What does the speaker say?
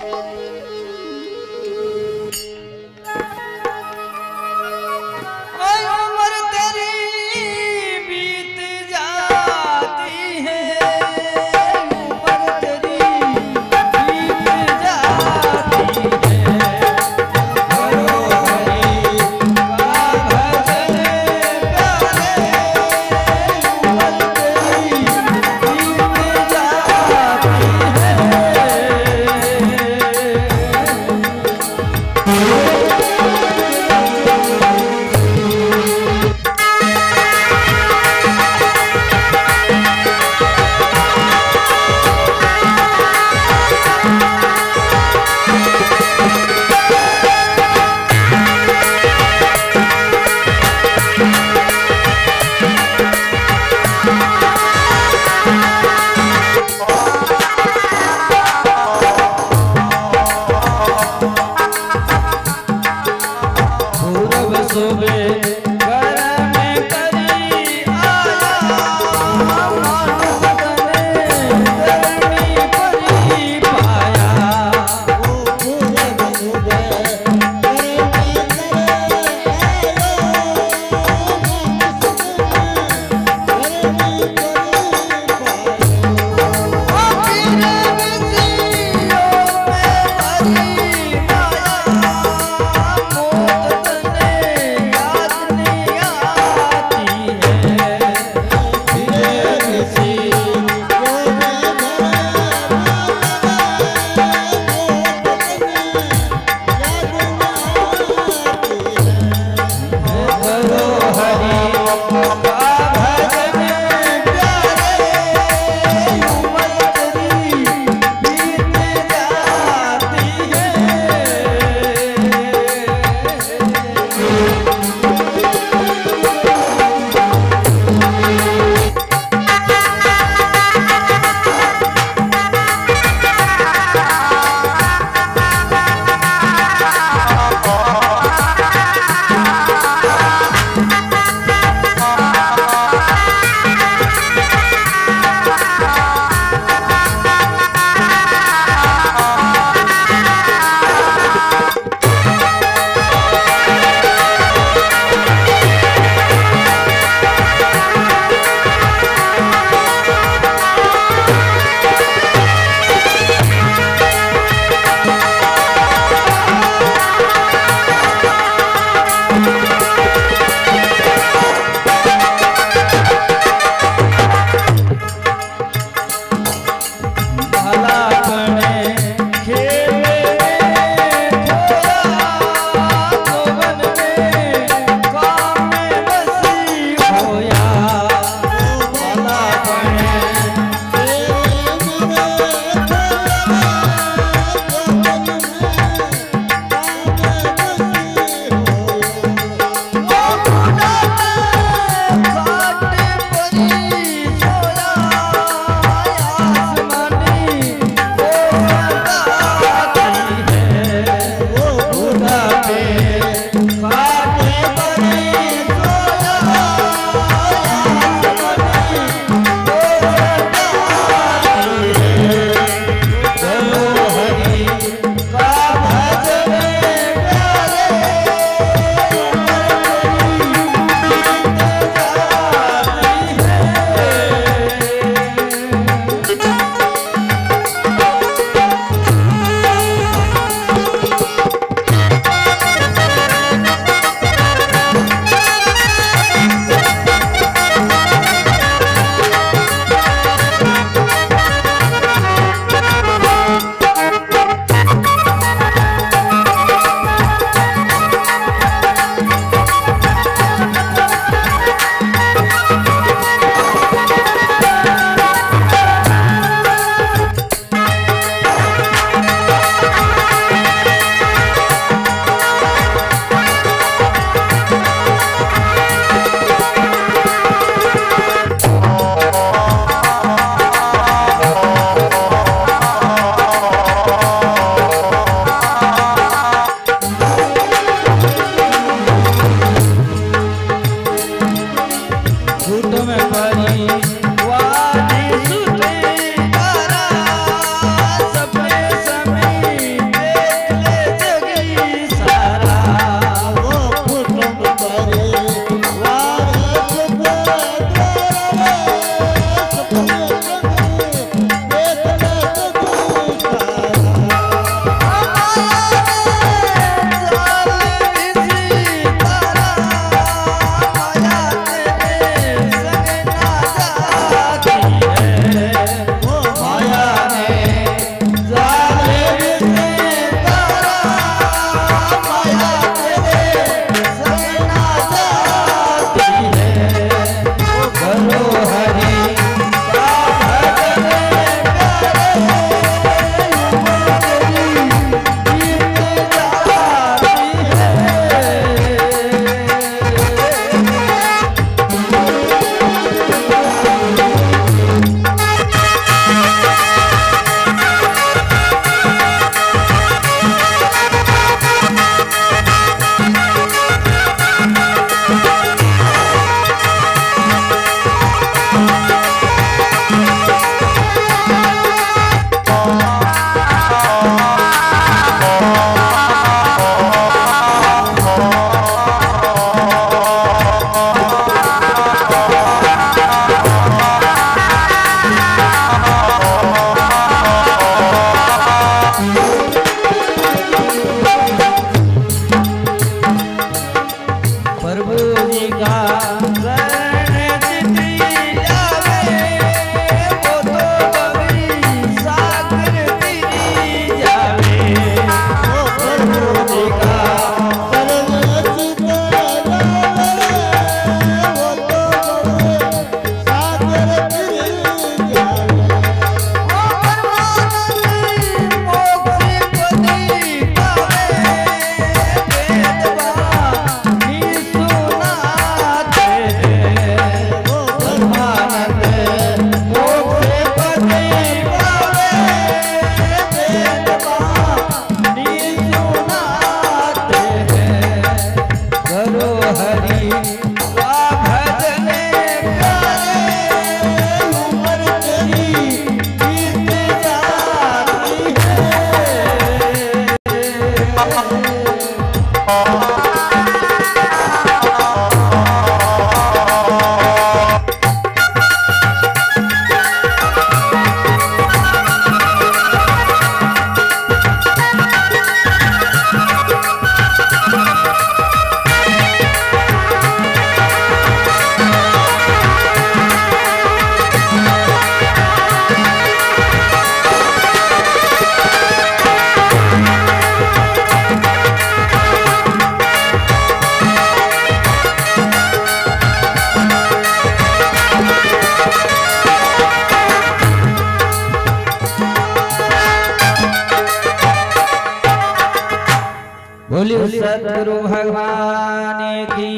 Música Bye. बोलिए सतगुरु भगवान की